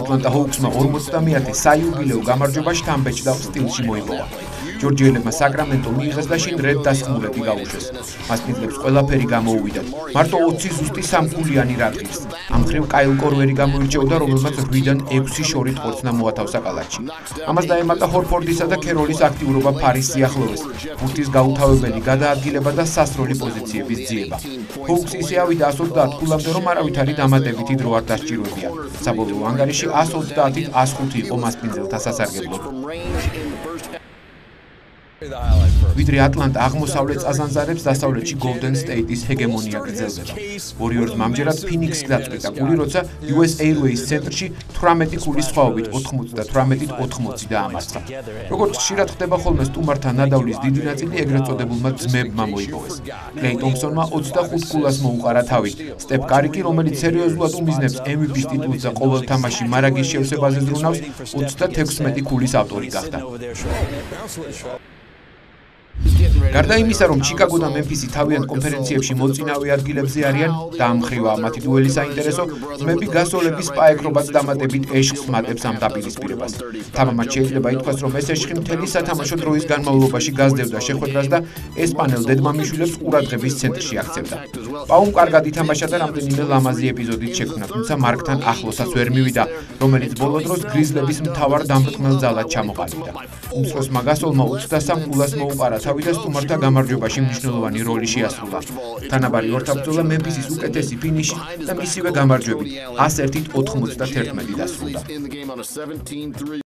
ატლანტა ჰოუქსმა 51 საიუბილეო გამარჯვება შთამბეჭდა სტილში მოიპოვა. ჯორჯიელებმა საკრამენტო მიიღეს და შინ რედ დასხმულები გაუშვეს. მას მიდლებს ყველაფერი გამოუვიდათ. მარტო 20 ზუსტი სამფულიანი რადღის. ამ ხრივ კაილ კორვერი გამოირჩეოდა, რომელმაც 8-დან 6 შორით ხორცნა მოათავსა კალათში. ამას დაემატა ჰორფორდისა და ქეროლის აქტიურობა ფარის სიახლოვეს. ფურტის გაუთავებელი გადაადგილება და სასროლი პოზიციების ძიება. ჰოუქს ისე ავიდა 130 ქულამდე, რომ არავითარი დამატებითი დრო არ დასჭიროებია. საბოლოო ანგარიში 130-ით 105 იყო მასპინძელთა სასარგებლოდ. ვიდრე ატლანტა აღმოსავლეთ წაზანზარებს დასავლეთში გოლდენ სტეიტის ჰეგემონია გრძელდება. ვორიორს მამჯერად ფინიქსს დაწყვიტა გული, როცა US Airways ცენტრში 18 ქულის სხვაობით 98-ით 80 დაამარცხა. როგორც ხშირად ხდება ხოლმე სტუმართა ნადავლის დიდი ნაწილი ეგრეთ წოდებულმა ძმებმა მოიპოვეს. კლეი ტომპსონმა 25 ქულას მოუყარა თავი. სტეფ კარი კი, რომელიც სერიოზულად უმიზნებს MVP-ს ტიტულს და ყოველ თამაში მარაგის შევსებაზე ზრუნავს, 36 ქულის ავტორი გახდა. გარდა იმისა, რომ ჩიკაგო და მემფისი თავიანთ კონფერენციებში მოწინავე ადგილებზე არიან, დაამხრივა მათი დუელი საინტერესო, ძმები გასოლების პაეკრობაც დამატებით ეშხს მატებს ამ დაპირისპირებას. თამამად შეიძლება ითქვას, რომ ეს ეშხი მთელი სათამაშო დროის განმავლობაში გაზრდევდა შეხვედრას და ესპანელ დედმამიშვილებს ყურადღების ცენტრში აქცევდა. პაუმ კარგად ითამაშა და რამდენიმე ლამაზი ეპიზოდით შექმნა, თუმცა მარკთან ახლოსაც ვერ მივიდა, რომელიც ბოლო დროს გრიზლების მთავარ დამრტყმელ ძალად ჩამოყალიბდა. უმცროსმა გასოლმა 23 გულას მოუყარა თავი და სტუმართა გამარჯვებაში მნიშვნელოვანი როლი შეასრულა. თანაბარი ორთაბრძოლა მემფისის უკეთესი ფინიში და მისივე გამარჯვებით 101-ით 91 დასრულდა.